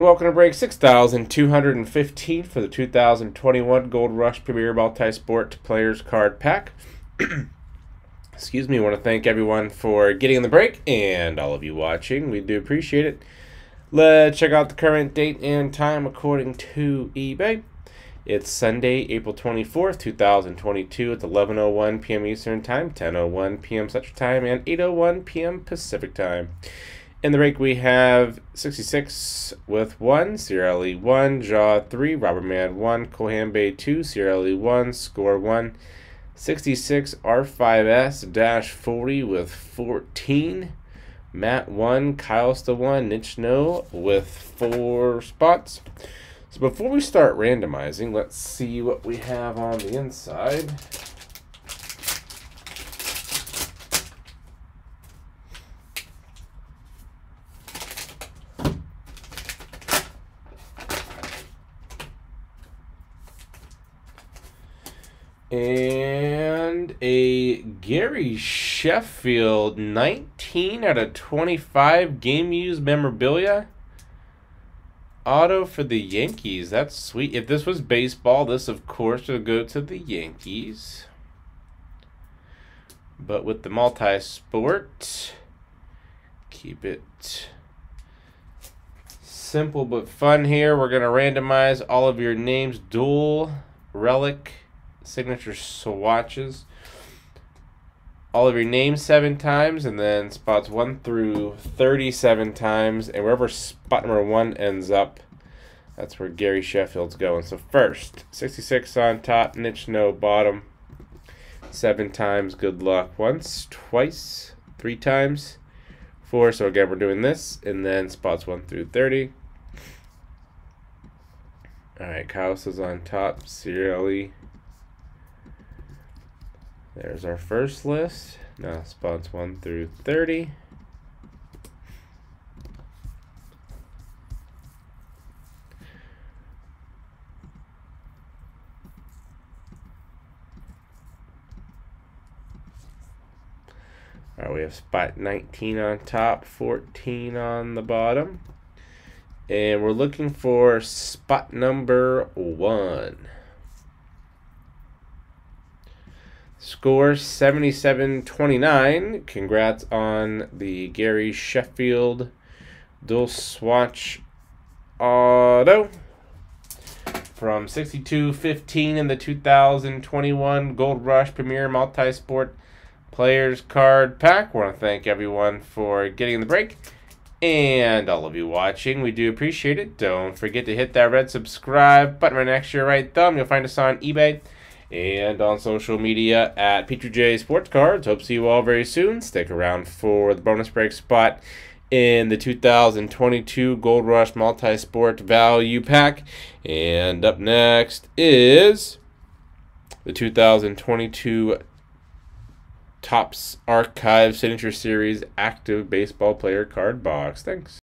Welcome to break 6215 for the 2021 Gold Rush Premier Multi-Sport Players Card Pack. Excuse me, I want to thank everyone for getting in the break and all of you watching. We do appreciate it. Let's check out the current date and time according to eBay. It's Sunday, April 24th, 2022. It's 11.01 p.m. Eastern Time, 10.01 p.m. Central Time, and 8.01 p.m. Pacific Time. In the break, we have 66 with 1, Sierra Lee 1, Jaw 3, Robert Man 1, Kohan Bay 2, Sierra Lee 1, Score 1, 66 R5S dash 40 with 14, Matt 1, Kyle still 1, Niche No with 4 spots. So before we start randomizing, let's see what we have on the inside. And a Gary Sheffield 19 out of 25 game used memorabilia. Auto for the Yankees. That's sweet. If this was baseball, this of course would go to the Yankees. But with the multi-sport, keep it simple but fun here. We're going to randomize all of your names. Dual, Relic, signature swatches. All of your names seven times, and then spots one through 37 times, and wherever spot number one ends up, that's where Gary Sheffield's going. So first, 66 on top, niche no bottom. Seven times, good luck. Once, twice, three times, four. So again, we're doing this, and then spots one through 30. All right, Kaos is on top, Serially there's our first list. Now spots 1 through 30. All right, we have spot 19 on top, 14 on the bottom. And we're looking for spot number one. Score 77-29. Congrats on the Gary Sheffield dual swatch auto from 62-15 in the 2021 Gold Rush Premier Multi-Sport Players Card Pack. want to thank everyone for getting the break and all of you watching. We do appreciate it. Don't forget to hit that red subscribe button right next to your right thumb. You'll find us on eBay and on social media at P2J Sports Cards. Hope to see you all very soon. Stick around for the bonus break spot in the 2022 Gold Rush Multi Sport Value Pack. And up next is the 2022 Topps Archive Signature Series Active Baseball Player Card Box. Thanks.